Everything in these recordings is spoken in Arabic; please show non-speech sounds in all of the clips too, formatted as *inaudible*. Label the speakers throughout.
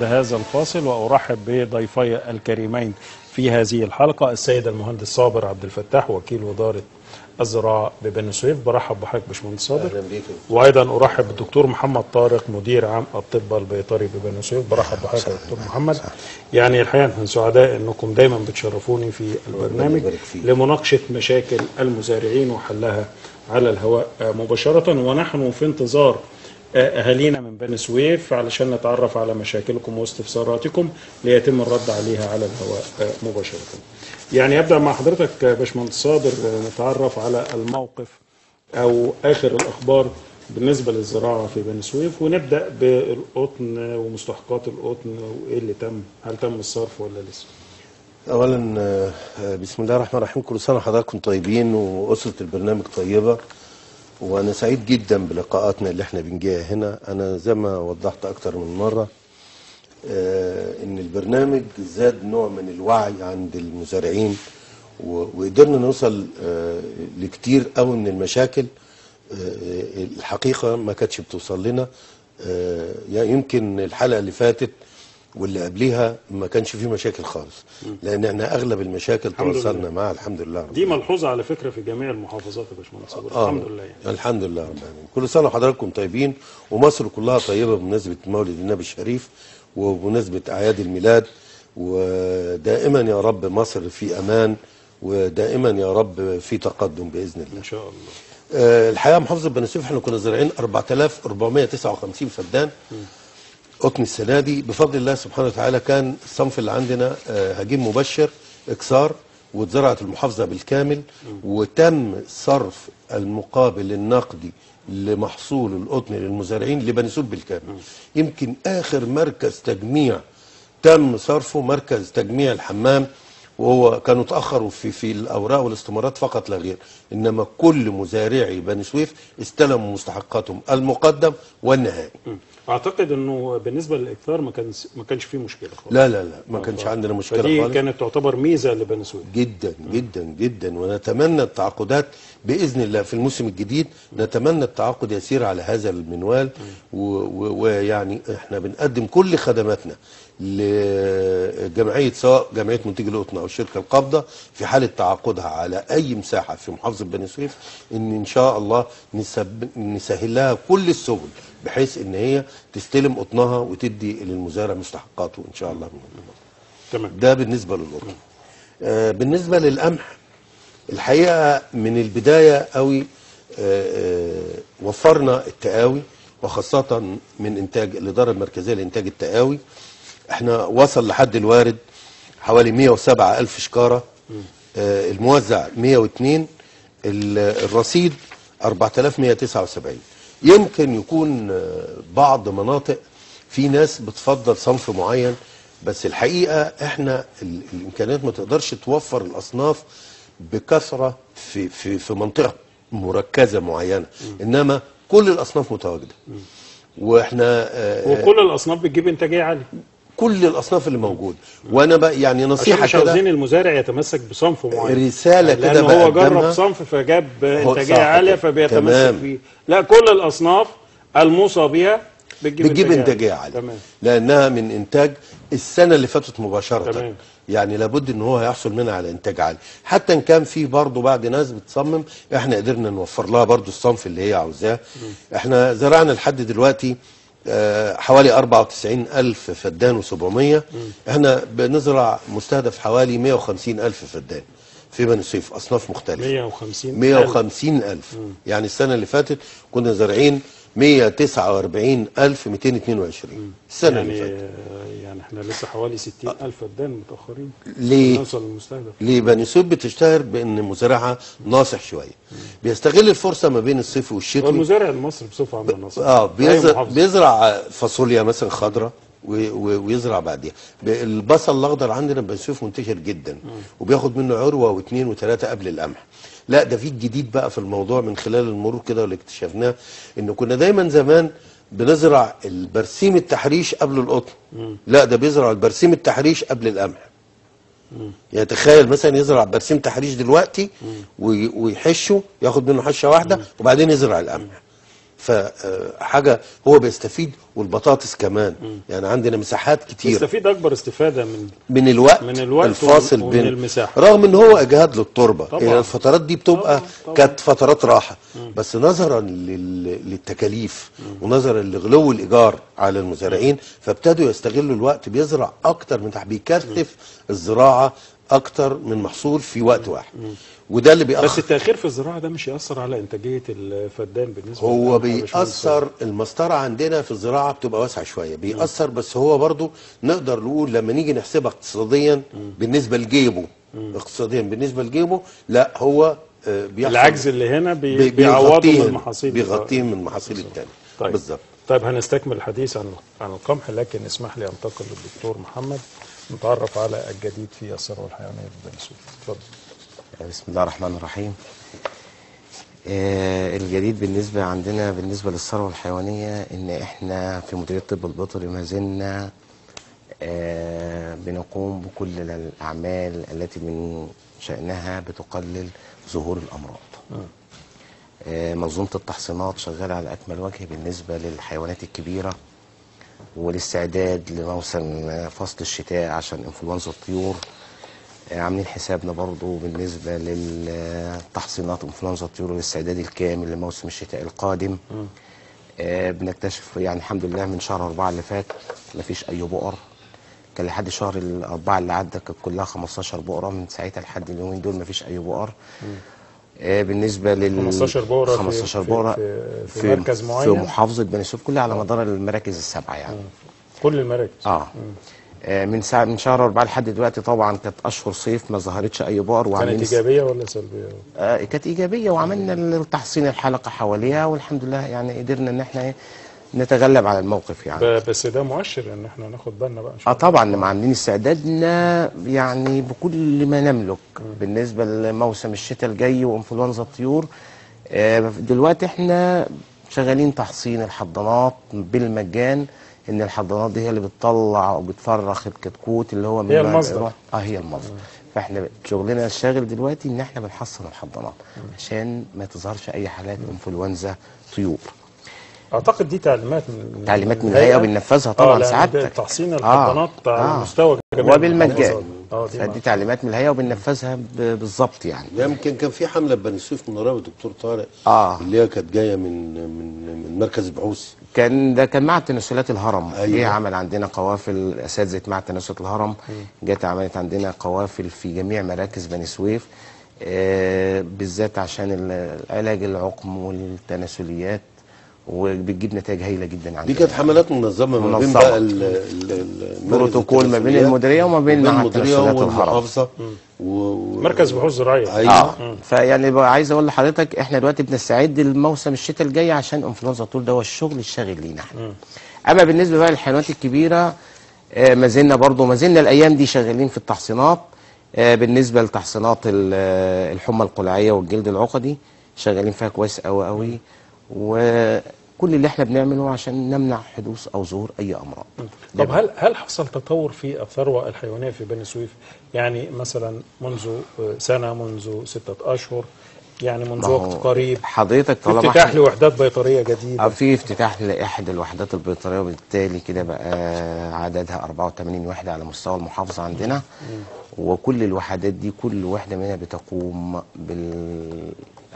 Speaker 1: بعد هذا الفاصل وأرحب بضيفي الكريمين في هذه الحلقة السيد المهندس صابر عبد الفتاح وكيل وزارة الزراعة ببني سويف. برحب بحضرتك باشمهندس صابر.
Speaker 2: أهلا بيك
Speaker 1: وأيضا أرحب بالدكتور محمد طارق مدير عام الطب البيطري ببني سويف. برحب بحضرتك يا دكتور محمد. يعني الحقيقة إحنا سعداء إنكم دايما بتشرفوني في البرنامج. لمناقشة مشاكل المزارعين وحلها على الهواء مباشرة. ونحن في انتظار أهالينا من بني سويف علشان نتعرف على مشاكلكم واستفساراتكم ليتم الرد عليها على الهواء مباشرة. يعني أبدأ مع حضرتك يا باشمهندس صابر نتعرف على الموقف أو آخر الأخبار بالنسبة للزراعة في بني سويف ونبدأ بالقطن ومستحقات القطن وايه اللي تم هل تم الصرف ولا لسه؟
Speaker 2: اولا آه، بسم الله الرحمن الرحيم كل سنة وحضراتكم طيبين وأسرة البرنامج طيبة وأنا سعيد جدا بلقاءاتنا اللي إحنا بنجيها هنا. أنا زي ما وضحت أكتر من مرة آه، إن البرنامج زاد نوع من الوعي عند المزارعين وقدرنا نوصل آه، لكتير قوي من المشاكل آه، الحقيقة ما كانتش بتوصل لنا. يمكن الحلقة اللي فاتت واللي قبليها ما كانش فيه مشاكل خالص. لأن إحنا أغلب المشاكل. تواصلنا معاها الحمد لله رب
Speaker 1: دي ملحوظة على فكرة في جميع المحافظات يا باشمهندس
Speaker 2: آه،
Speaker 1: الحمد لله يعني.
Speaker 2: الحمد لله رب العالمين. كل سنة وحضراتكم طيبين ومصر كلها طيبة بمناسبة مولد النبي الشريف وبمناسبة أعياد الميلاد. ودائما يا رب مصر في أمان ودائما يا رب في تقدم بإذن الله.
Speaker 1: إن شاء الله.
Speaker 2: آه، الحقيقة محافظه بني سويف إحنا كنا زارعين 4459 فدان. قطن السنة دي بفضل الله سبحانه وتعالى كان الصنف اللي عندنا آه، هجين مبشر إكثار واتزرعت المحافظة بالكامل وتم صرف المقابل النقدي لمحصول القطن للمزارعين لبني سويف بالكامل. يمكن آخر مركز تجميع تم صرفه مركز تجميع الحمام وهو كانوا اتاخروا في في الأوراق والاستمارات فقط لا غير. إنما كل مزارعي بني سويف استلموا مستحقاتهم المقدم والنهائي.
Speaker 1: أعتقد إنه بالنسبة للإكثار ما كان ما كانش فيه مشكلة خالص.
Speaker 2: لا لا لا ما كانش عندنا
Speaker 1: مشكلة
Speaker 2: خالص.
Speaker 1: كانت تعتبر ميزة لبني سويف.
Speaker 2: جدا جدا جدا. ونتمنى التعاقدات بإذن الله في الموسم الجديد. نتمنى التعاقد يسير على هذا المنوال. ويعني إحنا بنقدم كل خدماتنا لجمعية سواء جمعية منتجي القطن أو الشركة القابضة في حاله تعاقدها على أي مساحة في محافظة بني سويف إن إن شاء الله نسهل لها كل السبل بحيث إن هي تستلم قطنها وتدي للمزارع مستحقاته إن شاء الله
Speaker 1: تمام.
Speaker 2: ده بالنسبة للقطن. آه بالنسبة للقمح الحقيقة من البداية قوي آه آه وفرنا التقاوي وخاصة من إنتاج الإدارة المركزية لإنتاج التقاوي إحنا وصل لحد الوارد حوالي 107 ألف شكارة. آه الموزع 102 ال- الرصيد 4179 يمكن يكون آه، بعض مناطق في ناس بتفضل صنف معين بس الحقيقة إحنا ال- الامكانيات ما تقدرش توفر الاصناف بكثرة في في في منطقة مركزة معينة. إنما كل الأصناف متواجدة. وإحنا آه،
Speaker 1: وكل الأصناف بتجيب إنتاجية عالية.
Speaker 2: كل الأصناف اللي موجودة. وأنا بقى يعني نصيحة
Speaker 1: مش
Speaker 2: كده
Speaker 1: عاوزين المزارع يتمسك بصنف معين.
Speaker 2: رسالة كده
Speaker 1: لأن هو جرب. صنف فجاب إنتاجية
Speaker 2: عالية.
Speaker 1: فبيتمسك. فيه لا كل الأصناف الموصى بها بتجيب,
Speaker 2: بتجيب إنتاجية عالية.
Speaker 1: تمام.
Speaker 2: لأنها من إنتاج السنة اللي فاتت مباشرة.
Speaker 1: تمام.
Speaker 2: يعني لابد إن هو هيحصل منها على إنتاج عالي. حتى إن كان في برضه بعض ناس بتصمم إحنا قدرنا نوفر لها برضه الصنف اللي هي عاوزاه. إحنا زرعنا لحد دلوقتي حوالي 94 ألف فدان و700 إحنا بنزرع مستهدف حوالي 150 ألف فدان في بني سويف أصناف مختلفة.
Speaker 1: 150
Speaker 2: 150 ألف. يعني السنة اللي فاتت كنا زارعين 149222 السنة اللي
Speaker 1: يعني
Speaker 2: فاتت.
Speaker 1: يعني إحنا لسه حوالي 60000 فدان متأخرين.
Speaker 2: ليه؟
Speaker 1: نوصل للمستهدف.
Speaker 2: ليه بني سويف بتشتهر بأن مزارعها ناصح شوية. بيستغل الفرصة ما بين الصيف والشتاء.
Speaker 1: والمزارع المصري بصفة
Speaker 2: عامة
Speaker 1: ناصح آه
Speaker 2: بيزرع. بيزرع فاصوليا مثلا خضراء ويزرع بعديها البصل الأخضر عندنا بني سويف منتشر جدا. وبياخد منه عروة واثنين وثلاثه قبل القمح. لا ده في جديد بقى في الموضوع من خلال المرور كده واللي اكتشفناه إن كنا دايما زمان بنزرع البرسيم التحريش قبل القطن. لا ده بيزرع البرسيم التحريش قبل القمح. يعني تخيل مثلا يزرع برسيم تحريش دلوقتي وي- ويحشه ياخد منه حشة واحدة وبعدين يزرع القمح. فحاجة هو بيستفيد والبطاطس كمان. يعني عندنا مساحات كتير.
Speaker 1: يستفيد أكبر استفادة من
Speaker 2: من الوقت
Speaker 1: من الوقت
Speaker 2: الفاصل
Speaker 1: ومن
Speaker 2: بين
Speaker 1: المساحة.
Speaker 2: رغم إن هو اجهاد للتربة.
Speaker 1: طبعاً.
Speaker 2: يعني الفترات دي بتبقى. كانت فترات راحة. بس نظرا لل... للتكاليف ونظرا لغلو الإيجار على المزارعين فابتدوا يستغلوا الوقت بيزرع أكتر من تحت بيكثف الزراعة أكتر من محصول في وقت واحد. وده اللي
Speaker 1: بس
Speaker 2: بيأخر
Speaker 1: التأخير في الزراعة ده مش يأثر على إنتاجية الفدان بالنسبة
Speaker 2: هو؟ بيأثر المسطرة عندنا في الزراعة بتبقى واسعة شوية. بيأثر بس هو برضو نقدر نقول لما نيجي نحسبها اقتصاديا بالنسبة لجيبه. اقتصاديا بالنسبة لجيبه لا هو آه، بيحصل
Speaker 1: العجز اللي هنا بي...
Speaker 2: بي-
Speaker 1: بيعوضوا من المحاصيل.
Speaker 2: بيغطيه من المحاصيل التانية.
Speaker 1: طيب.
Speaker 2: بالظبط.
Speaker 1: طيب هنستكمل الحديث عن عن القمح لكن اسمح لي أنتقل للدكتور محمد. نتعرف على الجديد في الثروة الحيوانية في سويف. اتفضل.
Speaker 3: بسم الله الرحمن الرحيم. آه، الجديد بالنسبة عندنا بالنسبة للثروة الحيوانية إن إحنا في مديرية الطب البيطري ما زلنا آه، بنقوم بكل الأعمال التي من شأنها بتقلل ظهور الأمراض. آه، منظومة التحصينات شغالة على أكمل وجه بالنسبة للحيوانات الكبيرة. والاستعداد لموسم فصل الشتاء عشان إنفلونزا الطيور. آه، عاملين حسابنا برضو بالنسبة للتحصينات إنفلونزا الطيور والاستعداد الكامل لموسم الشتاء القادم. آه، بنكتشف يعني الحمد لله من شهر أربعة اللي فات مفيش أي بؤر. كان لحد شهر الأربعة اللي عدى كانت كلها 15 بؤرة. من ساعتها لحد اليومين دول مفيش أي بؤر. آه، بالنسبة لل
Speaker 1: 15 بؤرة في-
Speaker 3: 15
Speaker 1: في-
Speaker 3: بؤرة
Speaker 1: في- في مركز
Speaker 3: في
Speaker 1: معين؟
Speaker 3: محافظة بني سويف كلها على مدار المراكز السبعة يعني.
Speaker 1: كل المراكز؟
Speaker 3: آه. آه، من ساعة من شهر أربعة لحد دلوقتي طبعا كانت أشهر صيف ما ظهرتش أي بؤر وعاملين
Speaker 1: كانت إيجابية ولا سلبية؟
Speaker 3: آه كانت إيجابية وعملنا التحصين الحلقة حواليها والحمد لله يعني قدرنا إن إحنا إيه نتغلب على الموقف يعني.
Speaker 1: بس ده مؤشر إن إحنا ناخد بالنا بقى آه
Speaker 3: طبعا عاملين استعدادنا يعني بكل ما نملك. بالنسبة لموسم الشتاء الجاي وإنفلونزا الطيور آه دلوقتي إحنا شغالين تحصين الحضانات بالمجان إن الحضانات دي هي اللي بتطلع وبتفرخ الكتكوت اللي هو من
Speaker 1: هي المصدر.
Speaker 3: آه هي المصدر. فإحنا شغلنا الشاغل دلوقتي إن إحنا بنحصن الحضانات عشان ما تظهرش أي حالات إنفلونزا طيور.
Speaker 1: أعتقد دي تعليمات من
Speaker 3: تعليمات من الهيئة. وبننفذها طبعا
Speaker 1: لأن
Speaker 3: سعادتك
Speaker 1: ده تحصين الحضانات على
Speaker 3: آه.
Speaker 1: مستوى جميع
Speaker 3: وبالمجان.
Speaker 1: آه دي
Speaker 3: تعليمات من الهيئة وبننفذها ب- بالظبط يعني.
Speaker 2: يمكن كان في حملة بني سويف من وراء الدكتور طارق
Speaker 3: آه.
Speaker 2: اللي هي كانت جاية من من من مركز بحوث
Speaker 3: كان ده كان مع تناسلات الهرم.
Speaker 2: أيوة.
Speaker 3: جه عمل عندنا قوافل أساتذة مع تناسلات الهرم. جت عملت عندنا قوافل في جميع مراكز بني سويف آه بالذات عشان علاج العقم والتناسليات. وبتجيب نتائج هايلة جدا عندنا
Speaker 2: دي كانت حملات منظمة ما بين. بقى ال- ال- ال- المركز
Speaker 3: بروتوكول ما بين المديرية وما بين
Speaker 2: وبين
Speaker 3: معهد
Speaker 2: المديرية
Speaker 3: تناسلات الهرم.
Speaker 2: والمحافظة و... و-
Speaker 1: مركز بحوث زراعيه
Speaker 2: أيوه.
Speaker 3: آه. فيعني عايز أقول لحضرتك إحنا دلوقتي بنستعد للموسم الشتاء الجاي عشان إنفلونزا الطول ده هو الشغل الشاغل لينا إحنا. أما بالنسبة بقى للحيوانات الكبيرة آه ما زلنا برضه ما زلنا الأيام دي شغالين في التحصينات. آه بالنسبة لتحصينات ال- آه، الحمى القلعية والجلد العقدي شغالين فيها كويس قوي قوي وكل اللي إحنا بنعمله عشان نمنع حدوث أو ظهور أي أمراض.
Speaker 1: طب هل هل حصل تطور في الثروة الحيوانية في بني سويف؟ يعني مثلا منذ سنة منذ ستة أشهر يعني منذ وقت قريب
Speaker 3: حضرتك
Speaker 1: في
Speaker 3: طالما
Speaker 1: افتتاح لوحدات بيطرية جديدة.
Speaker 3: آه، في افتتاح لإحدى الوحدات البيطرية وبالتالي كده بقى عددها 84 وحدة على مستوى المحافظة عندنا. وكل الوحدات دي كل وحدة منها بتقوم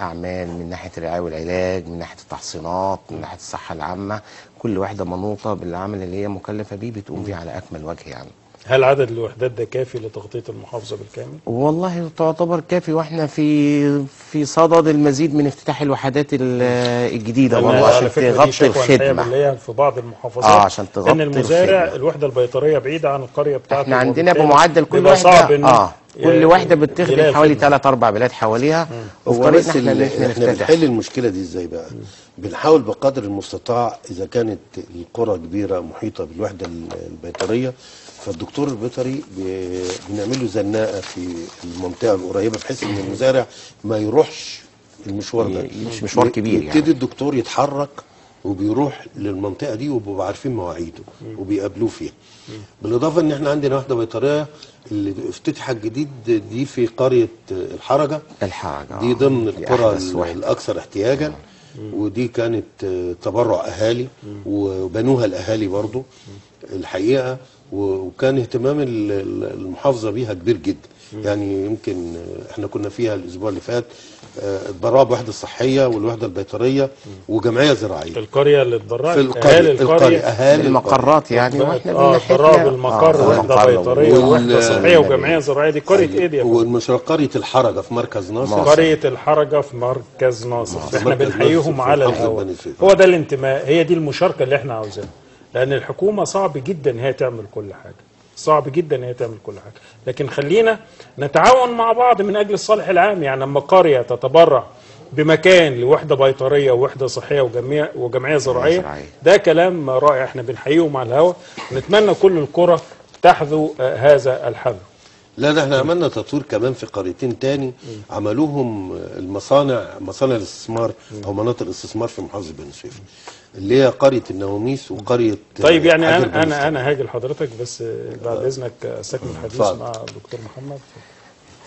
Speaker 3: بالأعمال من ناحية الرعاية والعلاج من ناحية التحصينات من ناحية الصحة العامة. كل وحدة منوطة بالعمل اللي هي مكلفة بيه بتقوم بيه على أكمل وجه يعني.
Speaker 1: هل عدد الوحدات ده كافي لتغطية المحافظة بالكامل؟
Speaker 3: والله تعتبر كافي وإحنا في في صدد المزيد من افتتاح الوحدات ال-
Speaker 1: الجديدة
Speaker 3: برضه
Speaker 1: على
Speaker 3: عشان تغطي الخدمه
Speaker 1: اللي هي في بعض المحافظات
Speaker 3: آه، عشان تغطي
Speaker 1: ان المزارع
Speaker 3: الخدمة.
Speaker 1: الوحدة البيطرية بعيدة عن القرية بتاعته
Speaker 3: إحنا عندنا بمعدل كل واحدة.
Speaker 1: صعب
Speaker 3: آه. كل
Speaker 1: ي-
Speaker 3: واحدة بتخدم حوالي. ثلاث أربع بلاد حواليها. وفي
Speaker 2: هو
Speaker 3: طريقنا
Speaker 2: بس
Speaker 3: إحنا ان
Speaker 2: اللي إحنا
Speaker 3: نفتتح.
Speaker 2: بنحل المشكلة دي إزاي بقى؟ بنحاول بقدر المستطاع إذا كانت القرى كبيرة محيطة بالوحدة ال- البيطرية فالدكتور البيطري بي- بنعمل له زناقة في المنطقة القريبة بحيث إن المزارع ما يروحش المشوار ده.
Speaker 3: مشوار كبير
Speaker 2: يبتدي
Speaker 3: يعني.
Speaker 2: الدكتور يتحرك وبيروح للمنطقة دي وبيبقوا عارفين مواعيده وبيقابلوه فيها. بالإضافة إن إحنا عندنا وحده بيطريه اللي افتتحت جديد دي في قرية الحرجة.
Speaker 3: الحاجة
Speaker 2: دي
Speaker 3: آه،
Speaker 2: ضمن القرى. الأكثر احتياجا. ودي كانت آه، تبرع أهالي وبنوها الأهالي برضو الحقيقة. وكان اهتمام ال- ال- المحافظة بيها كبير جدا. يعني يمكن آه، إحنا كنا فيها الأسبوع اللي فات آه، اتبرعوا بوحده صحية والوحدة البيطرية وجمعية زراعية.
Speaker 1: القرية اللي اتبرعت
Speaker 2: في القريه
Speaker 1: أهالي
Speaker 2: القرية
Speaker 1: القرية؟
Speaker 2: أهالي
Speaker 3: المقرات يعني
Speaker 1: وإحنا
Speaker 3: آه
Speaker 1: اتبرعوا بالمقر
Speaker 3: آه،
Speaker 1: وحدة
Speaker 2: بيطرية
Speaker 1: ووحده
Speaker 3: صحية
Speaker 1: وجمعية زراعية. دي قرية إيه دي يا فندم؟
Speaker 2: والمشروع قرية الحرجه في مركز ناصر.
Speaker 1: قرية الحرجة في مركز ناصر.
Speaker 2: إحنا
Speaker 1: بنحييهم
Speaker 2: في
Speaker 1: على الهواء. هو ده الانتماء هي دي المشاركة اللي إحنا عاوزينها. لأن الحكومة صعب جدا هي تعمل كل حاجة. صعب جدا هي تعمل كل حاجة. لكن خلينا نتعاون مع بعض من أجل الصالح العام. يعني لما قرية تتبرع بمكان لوحدة بيطرية ووحدة صحية وجمعية وجمعية زراعية
Speaker 3: زراعية.
Speaker 1: ده كلام رائع. إحنا بنحييهم على الهواء ونتمنى كل القرى تحذو آه، هذا الحذو.
Speaker 2: لا ده إحنا عملنا تطوير كمان في قريتين تاني. عملوهم المصانع مصانع الاستثمار أو مناطق الاستثمار في محافظة بني سويف. اللي هي قرية النواميس وقرية
Speaker 1: طيب يعني
Speaker 2: أنا
Speaker 1: أنا أنا هاجي لحضرتك بس بعد إذنك أستكمل الحديث. مع الدكتور محمد.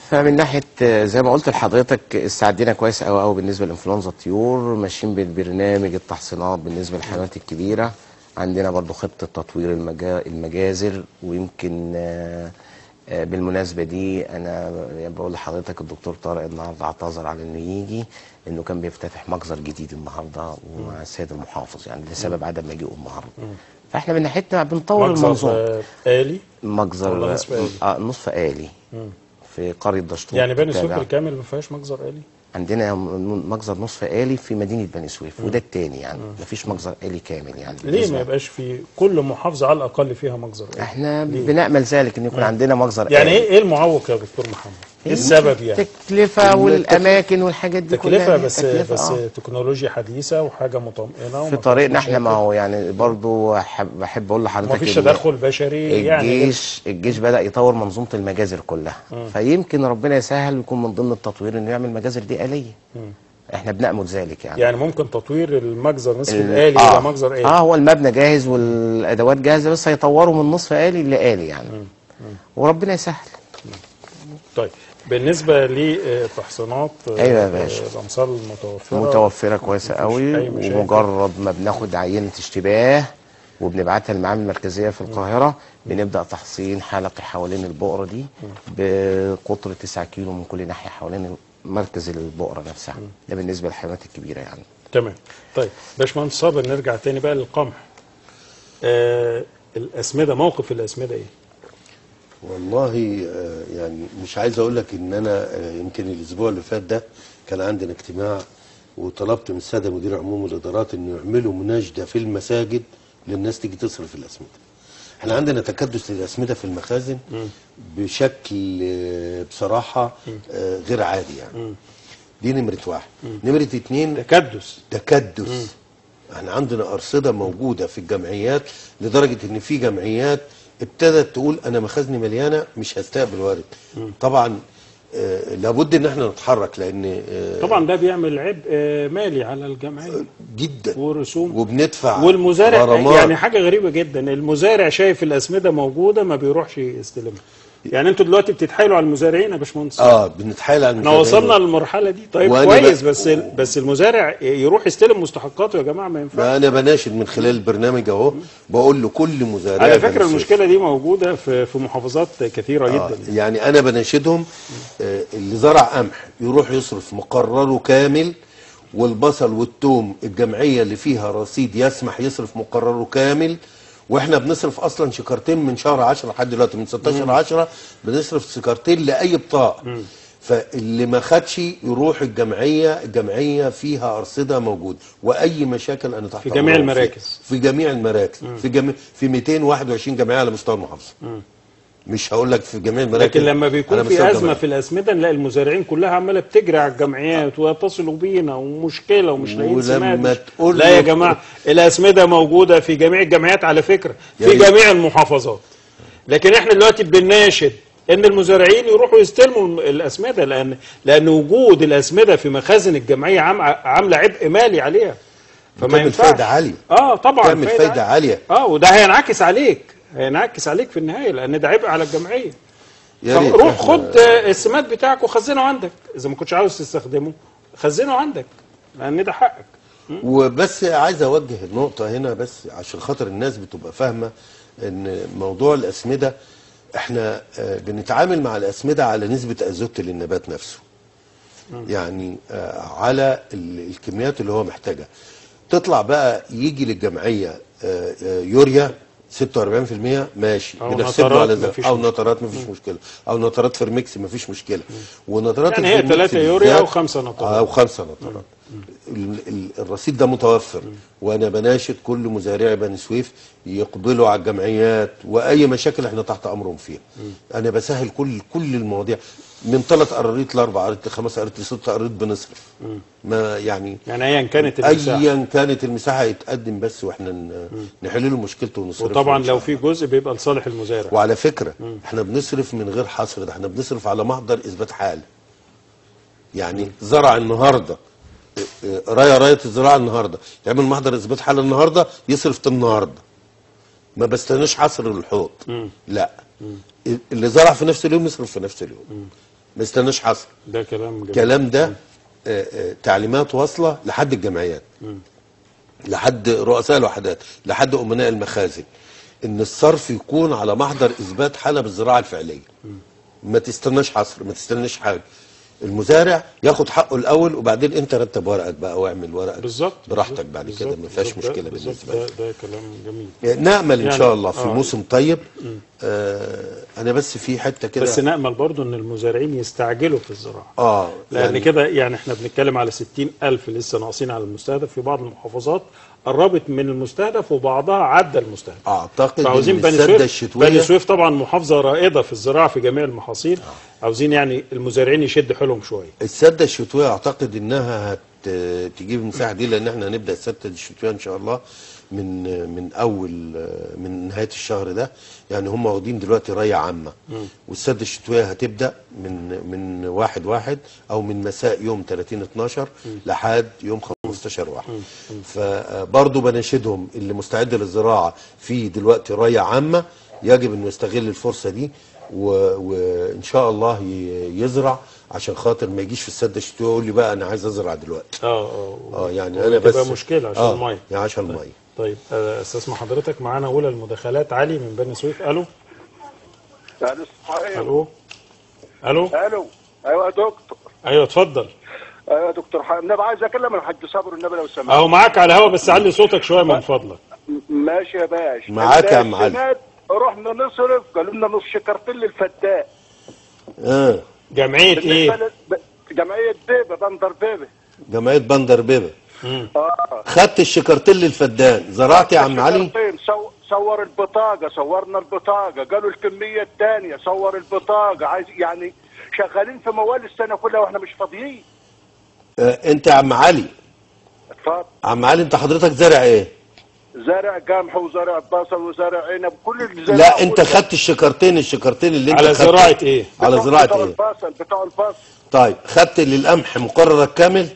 Speaker 3: فمن ناحية آه، زي ما قلت لحضرتك استعدينا كويس قوي قوي بالنسبة لإنفلونزا الطيور ماشيين بالبرنامج التحصينات بالنسبة للحيوانات الكبيرة. عندنا برضو خطة تطوير المجا... المجازر ويمكن آه، بالمناسبة دي أنا يعني بقول لحضرتك الدكتور طارق النهارده اعتذر على إنه يجي إنه كان بيفتتح مجزر جديد النهارده ومع السيد المحافظ يعني لسبب عدم مجيئه النهارده. فإحنا من ناحيتنا بنطور
Speaker 1: مجزر
Speaker 3: المنظومة.
Speaker 1: آه، آلي؟
Speaker 3: مجزر
Speaker 1: نصف آلي؟
Speaker 3: آه نصف آلي. في قرية دشطوط
Speaker 1: يعني بني
Speaker 3: تابع-
Speaker 1: بالكامل ما فيهاش مجزر آلي؟
Speaker 3: عندنا مجزر نصف آلي في مدينة بني سويف وده التاني يعني. مفيش مجزر آلي كامل يعني.
Speaker 1: ليه ما يبقاش في كل محافظة على الأقل فيها مجزر آلي؟
Speaker 3: إحنا بنأمل ذلك إن يكون عندنا مجزر
Speaker 1: يعني
Speaker 3: آلي.
Speaker 1: إيه إيه المعوق يا دكتور محمد؟ إيه؟ السبب يعني.
Speaker 3: التكلفة والأماكن والحاجات دي
Speaker 1: تكلفة
Speaker 3: كلها
Speaker 1: بس
Speaker 3: تكلفة،
Speaker 1: بس
Speaker 3: آه.
Speaker 1: تكنولوجيا حديثة وحاجة مطمئنة
Speaker 3: في طريقنا إحنا ما. هو يعني برضو حب- بحب أقول لحضرتك
Speaker 1: ما فيش
Speaker 3: إن
Speaker 1: تدخل بشري يعني.
Speaker 3: الجيش الجيش بدأ يطور منظومة المجازر كلها. فيمكن ربنا يسهل ويكون من ضمن التطوير إنه يعمل مجازر دي آلية. إحنا بنأمل ذلك يعني.
Speaker 1: يعني ممكن تطوير المجزر نصف
Speaker 3: ال-
Speaker 1: الآلي
Speaker 3: آه.
Speaker 1: إلى مجزر آلي.
Speaker 3: آه هو المبنى جاهز والأدوات جاهزة بس هيطوروا من نصف آلي لآلي يعني. وربنا يسهل.
Speaker 1: طيب بالنسبة للتحصينات
Speaker 3: أيوة يا باشا.
Speaker 1: الأمصار المتوفرة.
Speaker 3: متوفرة كويسة قوي. ومجرد ما بناخد عينة اشتباه وبنبعتها للمعامل المركزية في القاهرة بنبدأ تحصين حلقي حوالين البقره دي بقطر 9 كيلو من كل ناحية حوالين مركز البقره نفسها. ده بالنسبة للحيوانات الكبيرة يعني.
Speaker 1: تمام. طيب باشمهندس صابر نرجع تاني بقى للقمح. آه الأسمدة موقف الأسمدة إيه؟
Speaker 2: والله آه، يعني مش عايز أقول لك إن أنا آه، يمكن الأسبوع اللي فات ده كان عندنا اجتماع وطلبت من السادة مدير عموم الإدارات إنه يعملوا مناشده في المساجد للناس تيجي تصرف الأسمدة. إحنا عندنا تكدس للأسمدة في المخازن بشكل آه، بصراحة غير عادي يعني. دي نمرة واحد. نمرة اتنين
Speaker 1: تكدس.
Speaker 2: تكدس. إحنا عندنا أرصدة موجودة في الجمعيات لدرجة إن في جمعيات ابتدت تقول أنا مخازني مليانة مش هستقبل وارد طبعا آه لابد إن إحنا نتحرك لأن آه
Speaker 1: طبعا ده بيعمل عبء آه، مالي على الجمعية.
Speaker 2: جدا.
Speaker 1: ورسوم.
Speaker 2: وبندفع
Speaker 1: والمزارع
Speaker 2: غرامات.
Speaker 1: يعني حاجة غريبة جدا المزارع شايف الأسمدة موجودة ما بيروحش يستلمها. يعني أنتوا دلوقتي بتتحايلوا على المزارعين يا باشمهندس؟
Speaker 2: آه بنتحايل على
Speaker 1: إحنا
Speaker 2: المزارعين.
Speaker 1: وصلنا للمرحلة دي. طيب كويس
Speaker 2: ب-
Speaker 1: بس بس المزارع يروح يستلم مستحقاته يا جماعة ما ينفعش.
Speaker 2: أنا بناشد من خلال البرنامج أهو بقول لكل مزارع
Speaker 1: على
Speaker 2: سويف.
Speaker 1: المشكلة دي موجودة في في محافظات كثيرة
Speaker 2: آه
Speaker 1: جدا.
Speaker 2: يعني أنا بناشدهم آه اللي زرع قمح يروح يصرف مقرره كامل والبصل والثوم الجمعية اللي فيها رصيد يسمح يصرف مقرره كامل وإحنا بنصرف أصلا شكارتين من شهر 10 لحد دلوقتي من 16 10 بنصرف شكارتين لأي بطاقة. فاللي ما خدش يروح الجمعية الجمعية فيها أرصدة موجود. وأي مشاكل أنا تحت
Speaker 1: في جميع. المراكز.
Speaker 2: في جميع المراكز. في جميع في 221 جمعية على مستوى المحافظة. مش هقول لك في جميع المراكز
Speaker 1: لكن لما بيكون في أزمة
Speaker 2: الجمعية.
Speaker 1: في الأسمدة نلاقي المزارعين كلها عمالة بتجري على الجمعيات ويتصلوا بينا ومشكلة ومش لاقيين
Speaker 2: ولما
Speaker 1: سماد
Speaker 2: تقول
Speaker 1: لا يا جماعة الأسمدة موجودة في جميع الجمعيات على فكرة
Speaker 2: يا
Speaker 1: في
Speaker 2: ريت.
Speaker 1: جميع المحافظات لكن إحنا دلوقتي بنناشد إن المزارعين يروحوا يستلموا الاسمده لأن لأن وجود الاسمده في مخازن الجمعية عام- عاملة عبء مالي عليها فما ينفعش
Speaker 2: فايدة عالية.
Speaker 1: آه طبعا
Speaker 2: بتعمل فايدة عالية.
Speaker 1: آه وده هينعكس عليك هينعكس عليك في النهاية لأن ده عبء على
Speaker 2: الجمعية.
Speaker 1: روح خد السماد بتاعك وخزنه عندك. إذا ما كنتش عاوز تستخدمه خزنه عندك لأن ده حقك.
Speaker 2: وبس عايز أوجه النقطة هنا بس عشان خاطر الناس بتبقى فاهمة إن موضوع الأسمدة إحنا آه، بنتعامل مع الأسمدة على نسبة أزوت للنبات نفسه. يعني آه، على ال- الكميات اللي هو محتاجها. تطلع بقى يجي للجمعية آه، يوريا 46% ماشي. بنحسبه على ذا أو
Speaker 1: مشكلة.
Speaker 2: نترات مفيش مشكلة. أو نترات فرميكس مفيش مشكلة. ونترات
Speaker 1: يعني هي
Speaker 2: الفرميكس
Speaker 1: ثلاثة يوريا
Speaker 2: بالذات-
Speaker 1: أو خمسة نترات.
Speaker 2: أو خمسة نترات. ال- ال- الرصيد ده متوفر وأنا بناشد كل مزارعي بني سويف يقبلوا على الجمعيات وأي مشاكل إحنا تحت أمرهم فيها. أنا بسهل كل كل المواضيع. من ثلاث قراريط لأربع قراريط لخمس قراريط لست قراريط بنصرف ما يعني
Speaker 1: يعني ايا كانت المساحة.
Speaker 2: ايا كانت المساحة يتقدم بس وإحنا نحل له مشكلته ونصرفه.
Speaker 1: وطبعا لو في جزء بيبقى لصالح المزارع.
Speaker 2: وعلى فكرة إحنا بنصرف من غير حصر ده. إحنا بنصرف على محضر إثبات حال يعني زرع النهارده. رايه راية الزراعة النهارده. يعمل محضر إثبات حال النهارده يصرف النهارده. ما بستناش حصر الحوض. لا. اللي زرع في نفس اليوم يصرف في نفس اليوم. ما يستناش حصر
Speaker 1: ده كلام جميل.
Speaker 2: الكلام ده آه، آه، تعليمات واصلة لحد الجمعيات. لحد رؤساء الوحدات. لحد أمناء المخازن. إن الصرف يكون على محضر إثبات حالة بالزراعة الفعلية. ما تستناش حصر ما تستناش حاجة. المزارع ياخد حقه الأول وبعدين أنت رتب ورقك بقى واعمل ورقك
Speaker 1: بالظبط
Speaker 2: براحتك بعد كده ما فيهاش
Speaker 1: مشكلة
Speaker 2: بالنسبة لي
Speaker 1: ده, ده كلام جميل.
Speaker 2: نأمل إن
Speaker 1: يعني-
Speaker 2: شاء الله في
Speaker 1: آه.
Speaker 2: موسم طيب. آه أنا بس في حتة كده.
Speaker 1: بس نأمل برضو إن المزارعين يستعجلوا في الزراعة.
Speaker 2: آه
Speaker 1: لأن
Speaker 2: يعني
Speaker 1: كده يعني إحنا بنتكلم على 60 ألف لسه ناقصين على المستهدف في بعض المحافظات. قربت من المستهدف وبعضها عدى المستهدف.
Speaker 2: أعتقد
Speaker 1: فعاوزين بني سويف بني سويف طبعا محافظة رائدة في الزراعة في جميع المحاصيل. عاوزين يعني المزارعين يشدوا حيلهم شوية.
Speaker 2: السده الشتوية أعتقد إنها تجيب المساحه دي لأن إحنا هنبدأ السده الشتوية إن شاء الله من من اول من نهاية الشهر ده. يعني هم واخدين دلوقتي رايه عامة. والسده الشتوية هتبدأ من من واحد واحد أو من مساء يوم 30 12 لحد يوم 15 واحد. فبرضه بناشدهم اللي مستعد للزراعة في دلوقتي رايه عامه يجب انه يستغل الفرصة دي و- وإن شاء الله يزرع عشان خاطر ما يجيش في السد الشتوي يقول لي بقى أنا عايز أزرع دلوقتي.
Speaker 1: آه آه
Speaker 2: آه يعني أنا بس
Speaker 1: تبقى مشكلة عشان
Speaker 2: آه
Speaker 1: المية.
Speaker 2: يعني عشان المية.
Speaker 1: طيب آه، استسمع حضرتك معانا أولى المداخلات. علي من بني سويف.
Speaker 4: ألو؟
Speaker 1: ألو؟ ألو؟
Speaker 4: ألو. أيوه يا دكتور.
Speaker 1: أيوه اتفضل.
Speaker 4: أيوه يا دكتور حامد أنا عايز أكلم الحاج صابر النبي لو سمحت.
Speaker 1: أهو معاك على الهوا بس علي صوتك شوية من فضلك.
Speaker 4: ماشي يا باشا
Speaker 2: معاك يا عم علي.
Speaker 4: السناد رحنا نصرف قالوا لنا نص شكرتين للفدان
Speaker 1: آه.
Speaker 4: جمعية إيه؟ جمعية بيبه بندر بيبه
Speaker 2: جمعية بندر بيبه
Speaker 4: آه.
Speaker 2: خدت الشكرتين للفدان. زرعت يا عم علي؟
Speaker 4: صو- صور البطاقة صورنا البطاقة. قالوا الكمية الثانية صور البطاقة. عايز يعني شغالين في موال السنة كلها وإحنا مش فاضيين.
Speaker 2: آه انت يا عم علي.
Speaker 4: اتفضل.
Speaker 2: عم علي انت حضرتك زارع إيه؟
Speaker 4: زارع قمح وزارع بصل وزارع عنب كل
Speaker 2: لا انت. خدت الشكرتين الشكرتين اللي انت
Speaker 1: على. زراعة إيه؟
Speaker 2: على زراعة
Speaker 4: بتوع
Speaker 2: إيه؟
Speaker 4: البصل بتوع البصل.
Speaker 2: طيب خدت للقمح مقررك كامل؟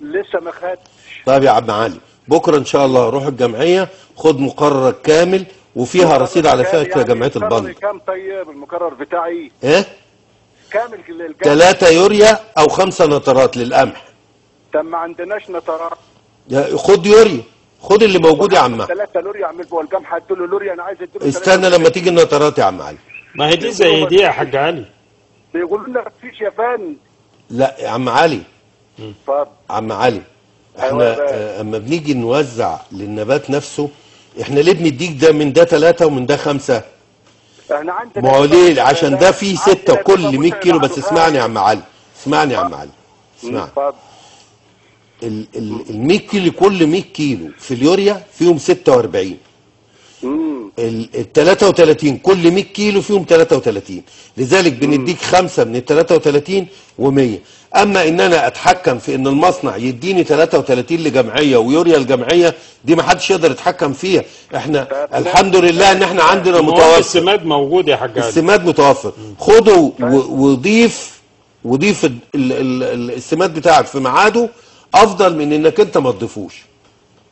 Speaker 4: لسه ما خدتش.
Speaker 2: طيب يا عم علي بكرة إن شاء الله روح الجمعية خد مقررك كامل وفيها رصيد على فكره
Speaker 4: يعني جمعية
Speaker 2: البندر
Speaker 4: كام طيب؟ المقرر بتاعي.
Speaker 2: إيه؟
Speaker 4: كامل
Speaker 2: ثلاثة يوريا أو خمسة نترات للقمح.
Speaker 4: طب ما عندناش نترات
Speaker 2: خد يوريا خد اللي موجود يا عم
Speaker 4: ثلاثة لوريا اعمل بقى القمح اديله لوريا أنا عايز اديله
Speaker 2: استنى لما تيجي النترات يا عم علي
Speaker 1: ما هي دي زي دي يا حاج علي.
Speaker 4: بيقولوا لنا مفيش يا فندم.
Speaker 2: لا يا عم علي.
Speaker 4: اتفضل.
Speaker 2: عم علي
Speaker 4: أيوة إحنا باشا.
Speaker 2: آه، اما بنيجي نوزع للنبات نفسه إحنا ليه بنديك ده من ده ثلاثة ومن ده خمسة؟
Speaker 4: إحنا عندنا
Speaker 2: ما هو ليه؟ عشان ده فيه ستة كل
Speaker 4: بيبقى
Speaker 2: 100 كيلو بس اسمعني يا عم علي. اسمعني يا عم علي. اسمعني.
Speaker 4: اتفضل.
Speaker 2: ال ال- ال 100 كيلو كل 100 كيلو في اليوريا فيهم 46
Speaker 4: امم
Speaker 2: ال ال 33 كل 100 كيلو فيهم 33 لذلك بنديك خمسة من ال 33 و100 أما ان أنا أتحكم في إن المصنع يديني 33 لجمعية ويوريا الجمعيه دي ما حدش يقدر يتحكم فيها. إحنا الحمد لله إن إحنا عندنا متوفر.
Speaker 1: السماد موجود يا حاج
Speaker 2: السماد متوفر. خده و- وضيف وضيف ال- ال- ال- السماد بتاعك في ميعاده. أفضل من إنك أنت ما تضيفوش.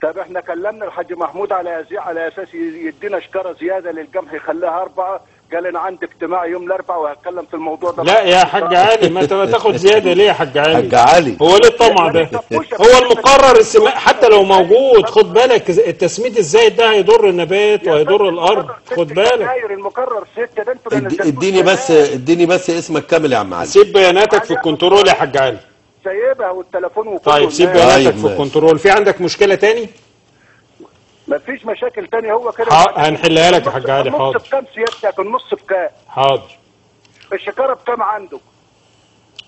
Speaker 4: طب إحنا كلمنا الحاج محمود على زي على أساس يدينا شكاره زيادة للقمح يخليها أربعة. قال أنا عندي اجتماع يوم الاربعاء وهتكلم في الموضوع ده.
Speaker 1: لا يا حاج علي ما انت تاخد زيادة ليه يا حاج علي؟
Speaker 2: حاج علي.
Speaker 1: هو ليه الطمع ده؟ هو المقرر السما... حتى لو موجود خد بالك التسميد الزايد ده هيضر النبات وهيضر الأرض. خد بالك.
Speaker 4: المقرر ستة ده
Speaker 2: اديني بس. اديني بس اسمك كامل يا عم علي.
Speaker 1: سيب بياناتك في الكنترول يا حاج علي.
Speaker 4: سايبها والتليفون وكله
Speaker 1: طيب سيب. بياناتك
Speaker 2: طيب،
Speaker 1: في. الكنترول. في عندك مشكلة تاني؟
Speaker 4: مفيش مشاكل تانية هو كده
Speaker 1: هنحلها لك يا حاج علي،
Speaker 4: النص
Speaker 1: حاضر.
Speaker 4: بكام سيادتك؟ النص بكام؟
Speaker 1: حاضر.
Speaker 4: الشكارة بكام عنده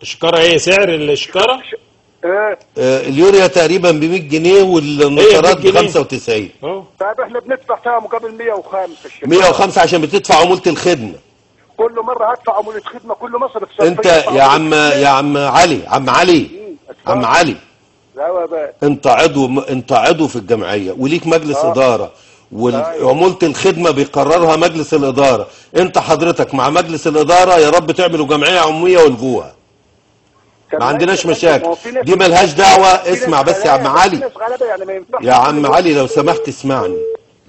Speaker 1: الشكارة إيه؟ سعر الشكارة؟
Speaker 4: إيه؟
Speaker 2: آه، اليوريا تقريبا ب 100 جنيه والنترات ب
Speaker 1: 100 جنيه.
Speaker 2: 95
Speaker 1: آه
Speaker 4: طيب إحنا بندفع فيها مقابل 105 الشكارة.
Speaker 2: 105 عشان بتدفع عمولة الخدمة.
Speaker 4: كل مرة هدفع عمولة خدمة كل مصرف
Speaker 2: أنت يا عم يا عم علي عم علي عم علي. أنت عضو أنت عضو في الجمعية وليك مجلس
Speaker 4: آه.
Speaker 2: إدارة وعموله الخدمة بيقررها مجلس الإدارة. أنت حضرتك مع مجلس الإدارة يا رب تعملوا جمعية عمومية والغوها ما عندناش مشاكل. دي ملهاش دعوة. اسمع بس يا عم علي. يا عم علي لو سمحت اسمعني.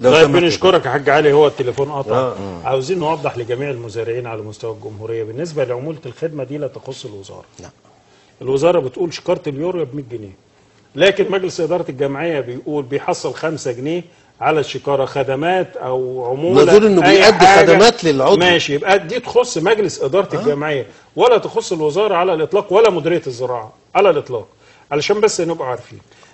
Speaker 1: طيب بنشكرك يا حاج علي هو التليفون قطع.
Speaker 2: آه.
Speaker 1: عاوزين نوضح لجميع المزارعين على مستوى الجمهورية. بالنسبة لعمولة الخدمة دي لا تخص الوزارة.
Speaker 3: نعم.
Speaker 1: الوزارة بتقول شكارة اليورو ب 100 جنيه. لكن مجلس إدارة الجمعية بيقول بيحصل 5 جنيه على الشكارة. خدمات أو عمولة
Speaker 2: نظن إنه
Speaker 1: أي
Speaker 2: بيأدي. خدمات للعضو.
Speaker 1: ماشي يبقى دي تخص مجلس إدارة الجمعية ولا تخص الوزارة على الإطلاق ولا مديرية الزراعة. على الإطلاق. علشان بس نبقى عارفين. آه،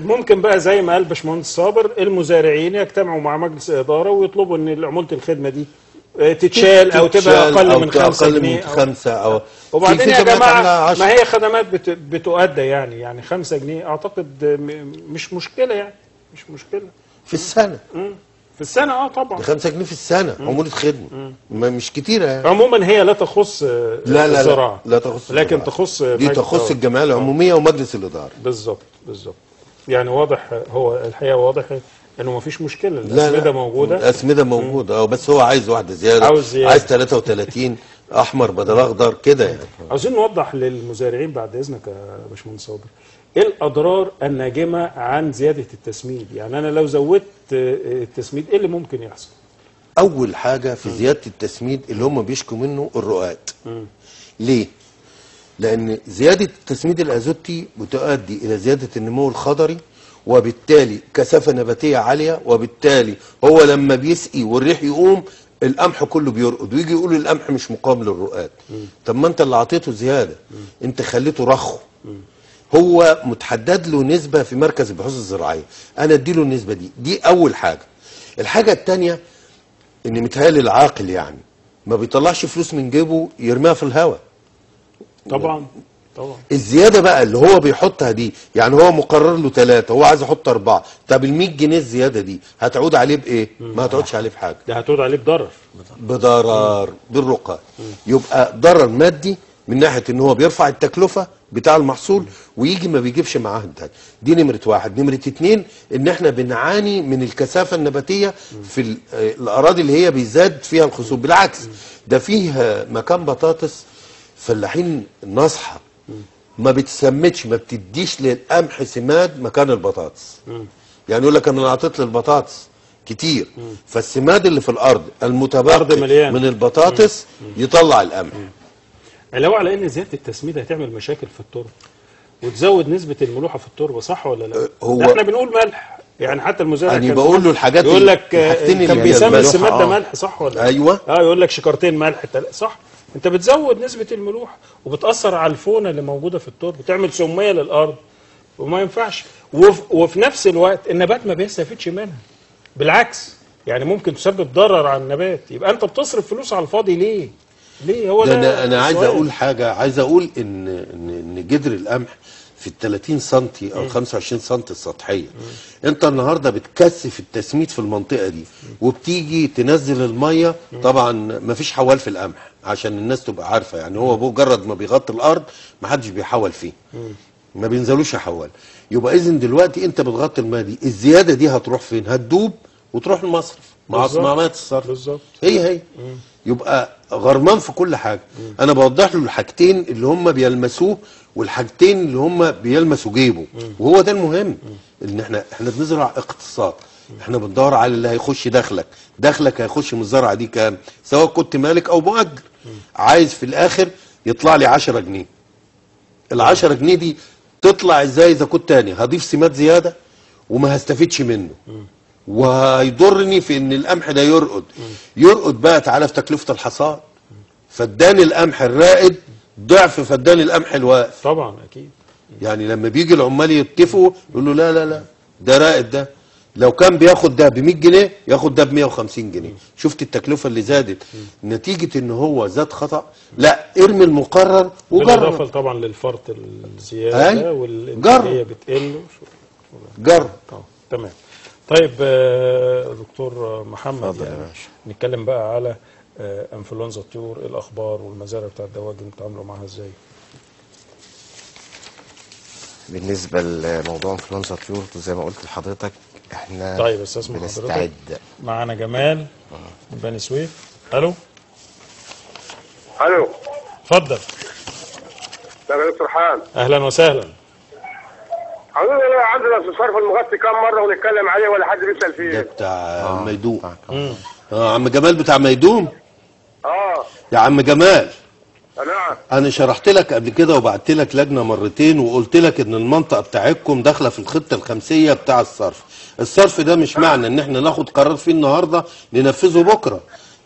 Speaker 1: ممكن بقى زي ما قال باشمهندس صابر المزارعين يجتمعوا مع مجلس الإدارة ويطلبوا إن عمولة الخدمة دي آه، تتشال أو تبقى أقل
Speaker 2: أو
Speaker 1: من 5
Speaker 2: أقل
Speaker 1: جنيه
Speaker 2: من
Speaker 1: أو-
Speaker 2: خمسة أو
Speaker 1: وبعدين
Speaker 2: في- في
Speaker 1: يا
Speaker 2: جماعة.
Speaker 1: ما هي خدمات بت... بتؤدى يعني يعني 5 جنيه أعتقد. مش مشكلة يعني مش مشكلة.
Speaker 2: في السنة.
Speaker 1: مم. في السنة آه طبعا.
Speaker 2: ب 5 جنيه في السنة عمولة خدمة. ما مش كتيرة يعني.
Speaker 1: عموما هي لا تخص آه،
Speaker 2: لا لا
Speaker 1: الزراعة.
Speaker 2: لا لا تخص
Speaker 1: لكن
Speaker 2: الزراعة.
Speaker 1: تخص
Speaker 2: دي تخص
Speaker 1: آه.
Speaker 2: الجمعية العمومية ومجلس الإدارة.
Speaker 1: بالظبط. بالظبط. يعني واضح هو الحقيقة واضح إنه ما فيش مشكلة
Speaker 2: لا
Speaker 1: الاسمده
Speaker 2: لا
Speaker 1: موجودة.
Speaker 2: الاسمده موجودة. آه بس هو عايز واحدة زيادة.
Speaker 1: عاوز زيادة.
Speaker 2: عايز 33 أحمر بدل أخضر كده يعني. *laughs*
Speaker 1: عاوزين نوضح للمزارعين بعد إذنك يا باشمهندس صابر إيه الأضرار الناجمة عن زيادة التسميد؟ يعني أنا لو زودت التسميد إيه اللي ممكن يحصل؟
Speaker 2: أول حاجة في زيادة التسميد اللي هم بيشكوا منه الرقاد ليه؟ لأن زيادة التسميد الأزوتي بتؤدي إلى زيادة النمو الخضري وبالتالي كثافة نباتية عالية وبالتالي هو لما بيسقي والريح يقوم القمح كله بيرقد ويجي يقول القمح مش مقام للرقاد طب ما أنت اللي عطيته زيادة. أنت خليته رخو. هو متحدد له نسبة في مركز البحوث الزراعية. أنا اديله النسبة دي. دي أول حاجة. الحاجة الثانية إن متهيألي العاقل يعني ما بيطلعش فلوس من جيبه يرميها في الهواء.
Speaker 1: طبعا طبعا.
Speaker 2: الزيادة بقى اللي هو بيحطها دي يعني هو مقرر له ثلاثة هو عايز يحط أربعة. طب ال 100 جنيه الزيادة دي هتعود عليه بإيه؟ ما هتعودش عليه بحاجة.
Speaker 1: ده هتعود عليه بضرر.
Speaker 2: بضرر بالرقاد يبقى ضرر مادي من ناحية إن هو بيرفع التكلفة بتاع المحصول ويجي ما بيجيبش معاه إنتاج. دي نمرة واحد. نمرة اتنين إن إحنا بنعاني من الكثافة النباتية في آه، الأراضي اللي هي بيزاد فيها الخصوب بالعكس ده فيه مكان بطاطس فلاحين ناصحه ما بتسمتش ما بتديش للقمح سماد مكان البطاطس يعني يقول لك أنا أعطيت للبطاطس كتير فالسماد اللي في الأرض المتبقي
Speaker 1: مليان.
Speaker 2: من البطاطس يطلع القمح
Speaker 1: علاوه على إن زيادة التسميد هتعمل مشاكل في التربة وتزود نسبة الملوحة في التربة صح ولا لا؟
Speaker 2: هو-
Speaker 1: ده إحنا بنقول ملح يعني حتى المزارع كان
Speaker 2: بقول له الحاجات
Speaker 1: يقول لك آه، كان بيسمي السماد ده. ملح صح ولا لا؟
Speaker 2: أيوة.
Speaker 1: آه يقول لك شكارتين ملح صح انت بتزود نسبة الملوحة وبتأثر على الفونه اللي موجودة في التربة. بتعمل سمية للأرض. وما ينفعش. وف وفي نفس الوقت النبات ما بيستفيدش منها. بالعكس يعني ممكن تسبب ضرر على النبات. يبقى انت بتصرف فلوس على الفاضي ليه؟ ليه؟ هو
Speaker 2: ده أنا أنا عايز. أقول حاجة. عايز أقول إن إن إن جدر القمح في ال 30 سم أو ال 25 سم السطحية. أنت النهارده بتكثف التسميد في المنطقة دي وبتيجي تنزل المية طبعا ما فيش حوال في القمح عشان الناس تبقى عارفة. يعني هو مجرد ما بيغطي الأرض ما حدش بيحول فيه ما بينزلوش حوال يبقى اذا دلوقتي أنت بتغطي المية دي الزيادة دي هتروح فين؟ هتدوب وتروح المصرف مع. مع الصرف
Speaker 1: بالظبط.
Speaker 2: هي هي. يبقى غرمان في كل حاجة. أنا بوضح له الحاجتين اللي هم بيلمسوه والحاجتين اللي هم بيلمسوا جيبه. وهو ده المهم. إن إحنا إحنا بنزرع اقتصاد. إحنا بندور على اللي هيخش دخلك. دخلك هيخش من الزرعة دي كام؟ سواء كنت مالك أو مؤجر. عايز في الآخر يطلع لي 10 جنيه. ال 10 جنيه دي تطلع إزاي إذا كنت تاني؟ هضيف سمات زيادة وما هستفيدش منه. وهيضرني في إن القمح ده يرقد. يرقد بقى تعالى في تكلفه الحصاد. فدان القمح الرائد ضعف فدان القمح الواقف.
Speaker 1: طبعا أكيد.
Speaker 2: يعني لما بيجي العمال يتفقوا يقول له لا لا لا ده رائد ده. لو كان بياخد ده ب 100 جنيه ياخد ده ب 150 جنيه. شفت التكلفة اللي زادت. نتيجة إن هو زاد خطأ. لا ارمي المقرر
Speaker 1: بالإضافة
Speaker 2: وجرب
Speaker 1: طبعا للفرط الزيادة.
Speaker 2: والإنتاجية.
Speaker 1: بتقل.
Speaker 2: جرب.
Speaker 1: تمام. طيب آه، دكتور محمد
Speaker 3: اتفضل يا
Speaker 1: يعني
Speaker 3: باشا.
Speaker 1: نتكلم بقى على آه، انفلونزا الطيور إيه الأخبار والمزارع بتاع الدواجن بتتعاملوا معاها إزاي؟
Speaker 3: بالنسبة لموضوع انفلونزا الطيور زي ما قلت لحضرتك إحنا
Speaker 1: طيب حضرتك.
Speaker 3: بنستعد.
Speaker 1: معانا جمال من بني سويف. ألو؟
Speaker 5: ألو.
Speaker 1: اتفضل.
Speaker 5: يا دكتور حان
Speaker 1: أهلا وسهلا.
Speaker 5: عندنا عندنا في صرف المغطي كم مرة ونتكلم عليه ولا حد بيسأل
Speaker 2: ده
Speaker 5: فيه
Speaker 2: بتاع ميدوم.
Speaker 3: بتاعك. آه.
Speaker 2: آه عم جمال بتاع ميدوم؟
Speaker 5: آه.
Speaker 2: يا عم جمال.
Speaker 5: نعم.
Speaker 2: أنا شرحت لك قبل كده وبعت لك لجنة مرتين وقلت لك إن المنطقة بتاعتكم داخلة في الخطة الخمسية بتاع الصرف. الصرف ده مش معنى إن إحنا ناخد قرار فيه النهارده ننفذه بكرة.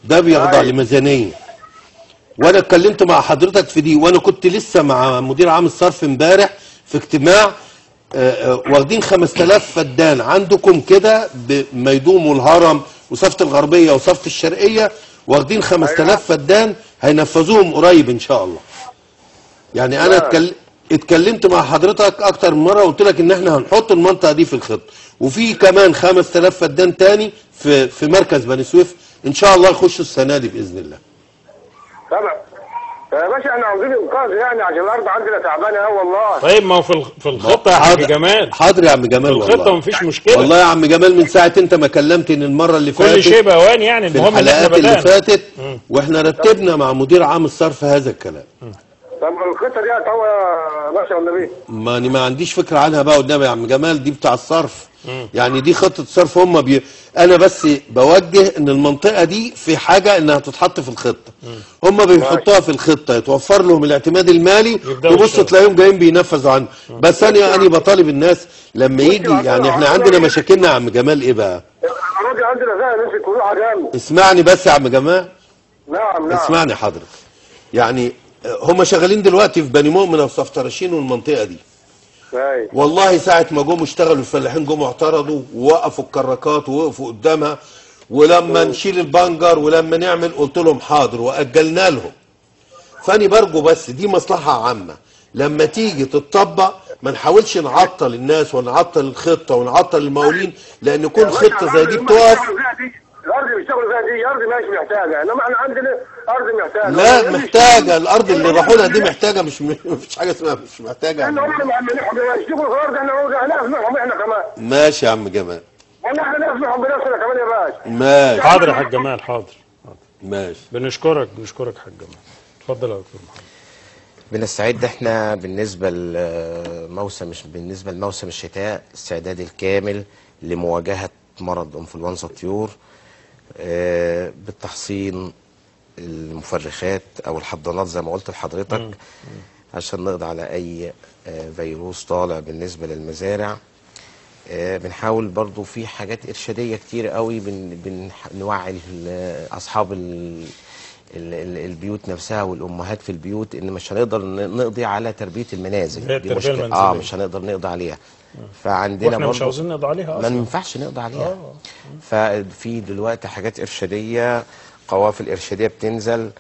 Speaker 2: ده بيخضع
Speaker 5: أيوة.
Speaker 2: لميزانية. وأنا اتكلمت مع حضرتك في دي وأنا كنت لسه مع مدير عام الصرف امبارح في اجتماع آه، آه، واخدين 5000 فدان. عندكم كده بميدوم والهرم وصفة الغربية وصفة الشرقية واخدين 5000 فدان هينفذوهم قريب إن شاء الله. يعني أنا
Speaker 5: نعم.
Speaker 2: اتكل... اتكلمت مع حضرتك أكتر من مرة وقلت لك إن إحنا هنحط المنطقة دي في الخطه وفي كمان 5000 فدان تاني في في مركز بني سويف. إن شاء الله يخشوا السنة دي بإذن الله.
Speaker 5: طبعا يا باشا إحنا عاوزين انقاذ يعني عشان الأرض عندنا تعبانة. قوي والله.
Speaker 1: طيب ما هو في في الخطة يا حاج
Speaker 2: حاضر-
Speaker 1: جمال.
Speaker 2: حاضر يا عم جمال
Speaker 1: الخطة
Speaker 2: والله.
Speaker 1: مفيش مشكلة.
Speaker 2: والله يا عم جمال من ساعة انت ما كلمتني المرة اللي فاتت
Speaker 1: كل شيء بأوان يعني
Speaker 2: في
Speaker 1: المهم
Speaker 2: الحلقات اللي فاتت وإحنا رتبنا مع مدير عام الصرف هذا الكلام.
Speaker 5: طب الخطه دي هتهوى يا باشا ولا إيه؟
Speaker 2: ما أنا ما عنديش فكرة عنها بقى قدامي يا عم جمال دي بتاع الصرف. يعني دي خطة صرف هم بي... أنا بس بوجه إن المنطقة دي في حاجة إنها تتحط في الخطة. هم بيحطوها في الخطة يتوفر لهم الاعتماد المالي تبص
Speaker 1: يشتغلوا.
Speaker 2: تلاقيهم جايين بينفذوا عنه. بس أنا أنا بطالب الناس لما يجي يعني إحنا عندنا مشاكلنا يا عم جمال إيه بقى؟
Speaker 5: الاراضي عندنا فيها نسبه كلوعه جامد
Speaker 2: اسمعني بس يا عم جمال.
Speaker 5: نعم نعم.
Speaker 2: اسمعني حضرتك. يعني هم شغالين دلوقتي في بني مؤمن وفي صفترشين والمنطقة دي.
Speaker 5: أيوة.
Speaker 2: والله ساعة ما جم اشتغلوا الفلاحين جم اعترضوا ووقفوا الكراكات ووقفوا قدامها. ولما نشيل البنجر ولما نعمل قلت لهم حاضر وأجلنا لهم. فأني برجو بس دي مصلحة عامة. لما تيجي تتطبق ما نحاولش نعطل الناس ونعطل الخطة ونعطل المقاولين لأن كل خطة زي دي بتقف.
Speaker 5: الأرض اللي بيشتغلوا فيها دي أرض مش محتاجة. إنما إحنا عندنا أرض محتاجة.
Speaker 2: لا محتاجة. الأرض اللي راحوا لها دي محتاجة مش *laughs* مفيش حاجة اسمها مش محتاجة.
Speaker 5: إحنا ما عملناهم يشتغلوا في الأرض إحنا نسمعهم إحنا كمان.
Speaker 2: ماشي يا عم جمال.
Speaker 5: والله إحنا نسمعهم بنفسنا كمان يا باشا
Speaker 2: ماشي.
Speaker 1: حاضر يا حاج جمال حاضر. حاضر.
Speaker 2: ماشي.
Speaker 1: بنشكرك بنشكرك حاج جمال. اتفضل يا دكتور محمد.
Speaker 3: بنستعد إحنا بالنسبة لموسم بالنسبة لموسم الشتاء استعداد الكامل لمواجهة مرض إنفلونزا الطيور بالتحصين المفرخات أو الحضانات زي ما قلت لحضرتك عشان نقضي على أي آه، فيروس طالع بالنسبة للمزارع. آه، بنحاول برضو في حاجات إرشادية كتير قوي بن بنوعي أصحاب البيوت نفسها والأمهات في البيوت إن مش هنقدر نقضي على تربية المنازل. دي مشكلة. آه
Speaker 1: المنزلية.
Speaker 3: مش هنقدر نقضي عليها. فعندنا
Speaker 1: وإحنا مش عاوزين نقضي عليها
Speaker 3: ما
Speaker 1: أصلا.
Speaker 3: ينفعش نقضي عليها. ففي دلوقتي حاجات إرشادية قوافل إرشادية بتنزل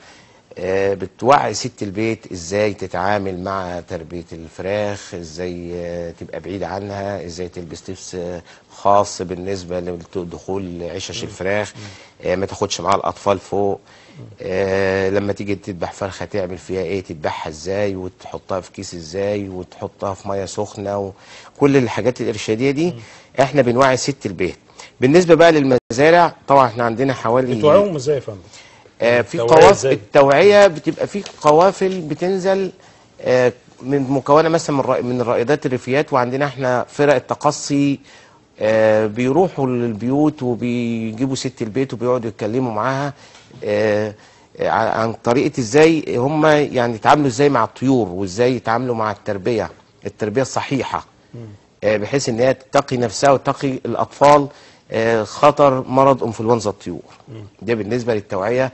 Speaker 3: آه، بتوعي ست البيت إزاي تتعامل مع تربية الفراخ إزاي آه، تبقى بعيد عنها إزاي تلبس لبس آه، خاص بالنسبة لدخول عشش الفراخ. آه، ما تاخدش معاها الأطفال فوق. آه، لما تيجي تذبح فرخة تعمل فيها إيه؟ تذبحها إزاي؟ وتحطها في كيس إزاي؟ وتحطها في مية سخنة؟ وكل الحاجات الإرشادية دي إحنا بنوعي ست البيت. بالنسبة بقى للمزارع طبعا إحنا عندنا حوالي
Speaker 1: بتوعيهم إزاي يا فندم؟
Speaker 3: آه، في
Speaker 1: التوعية
Speaker 3: قوافل؟ التوعية بتبقى في قوافل بتنزل آه، من مكونة مثلا من من الرائدات الريفيات وعندنا إحنا فرق التقصي آه، بيروحوا للبيوت وبيجيبوا ست البيت وبيقعدوا يتكلموا معاها. عن طريقة إزاي هم يعني يتعاملوا إزاي مع الطيور وازاي يتعاملوا مع التربية التربية الصحيحة. آه، بحيث إن هي تقي نفسها وتقي الأطفال آه، خطر مرض إنفلونزا الطيور. ده بالنسبة للتوعية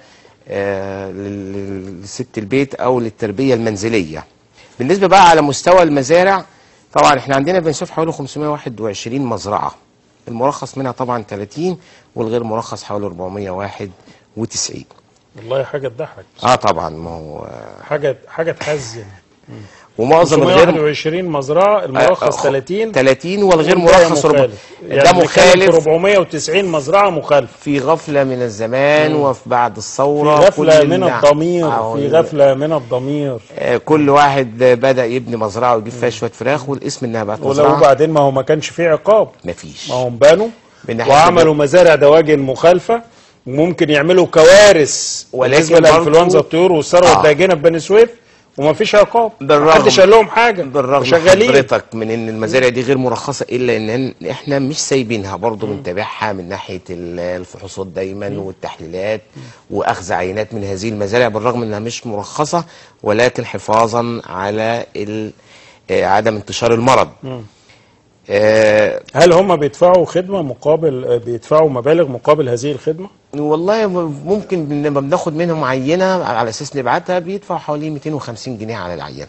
Speaker 3: آه، لل- لل- لست البيت أو للتربية المنزلية. بالنسبة بقى على مستوى المزارع طبعا إحنا عندنا بنشوف حوالي 521 مزرعة. المرخص منها طبعا 30 والغير مرخص حوالي 491
Speaker 1: والله حاجة تضحك.
Speaker 3: آه طبعا ما هو
Speaker 1: حاجة حاجة تحزن.
Speaker 3: ومعظم الغير
Speaker 1: 521 مزرعة المرخص
Speaker 3: آه،
Speaker 1: 30
Speaker 3: 30 والغير مرخص
Speaker 1: مخالف.
Speaker 3: ده
Speaker 1: يعني في
Speaker 3: مخالف.
Speaker 1: 490 مزرعة مخالفه
Speaker 3: في غفلة من الزمان وفي بعد
Speaker 1: في
Speaker 3: الثوره
Speaker 1: غفلة
Speaker 3: كل
Speaker 1: من الضمير
Speaker 3: آه،
Speaker 1: في غفلة من الضمير.
Speaker 3: آه، كل واحد بدأ يبني مزرعة ويجيب فيها شوية فراخ والاسم إنها بقت
Speaker 1: ولو
Speaker 3: مزرعة.
Speaker 1: بعدين ما هو ما كانش فيه عقاب.
Speaker 3: مفيش.
Speaker 1: ما هم بانوا
Speaker 3: من ناحية
Speaker 1: وعملوا مزارع دواجن مخالفة. وممكن يعملوا كوارث
Speaker 3: ولكن
Speaker 1: بالنسبة
Speaker 3: برضو-
Speaker 1: لإنفلونزا الطيور والثروه
Speaker 3: آه.
Speaker 1: الداجنه في بني سويف وما فيش عقاب محدش قال لهم حاجة.
Speaker 3: بالرغم
Speaker 1: شغالين
Speaker 3: حضرتك من إن المزارع دي غير مرخصة إلا إن إحنا مش سايبينها برضه بنتابعها من ناحية ال- الفحوصات دايما والتحليلات وأخذ عينات من هذه المزارع بالرغم إنها مش مرخصة ولكن حفاظا على آه، عدم انتشار المرض. آه،
Speaker 1: هل هم بيدفعوا خدمة مقابل بيدفعوا مبالغ مقابل هذه الخدمة؟
Speaker 3: والله ممكن لما بناخد منهم عينة على أساس نبعتها بيدفعوا حوالي 250 جنيه على العينة.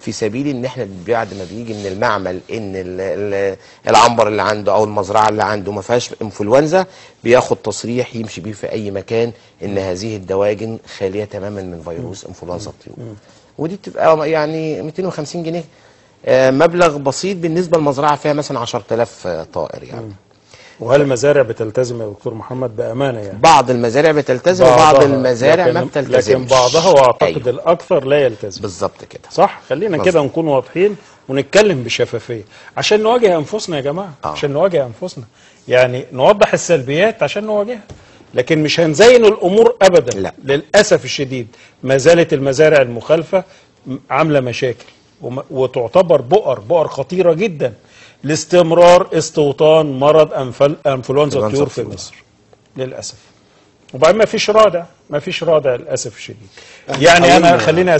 Speaker 3: في سبيل إن إحنا بعد ما بيجي من المعمل إن ال- ال- العنبر اللي عنده أو المزرعة اللي عنده ما فيهاش إنفلونزا بياخد تصريح يمشي بيه في أي مكان إن هذه الدواجن خالية تماما من فيروس إنفلونزا الطيور. ودي بتبقى يعني 250 جنيه. آه، مبلغ بسيط بالنسبة لمزرعة فيها مثلا 10000 طائر يعني.
Speaker 1: وهل المزارع بتلتزم يا دكتور محمد بأمانة يعني؟
Speaker 3: بعض المزارع بتلتزم وبعض المزارع ما بتلتزمش.
Speaker 1: لكن بعضها وأعتقد
Speaker 3: أيوة.
Speaker 1: الأكثر لا يلتزم.
Speaker 3: بالظبط كده.
Speaker 1: صح؟ خلينا. كده نكون واضحين ونتكلم بشفافية. عشان نواجه أنفسنا يا جماعة
Speaker 3: آه.
Speaker 1: عشان نواجه أنفسنا. يعني نوضح السلبيات عشان نواجهها. لكن مش هنزين الأمور ابدا.
Speaker 3: لا.
Speaker 1: للأسف الشديد ما زالت المزارع المخالفة م- عاملة مشاكل. وتعتبر بؤر بؤر خطيرة جدا. لاستمرار استوطان مرض
Speaker 3: أنفلونزا
Speaker 1: الطيور في. مصر. للأسف. وبعدين ما فيش رادع ما فيش رادع للأسف الشديد. يعني أنا
Speaker 2: حاولنا-
Speaker 1: خليني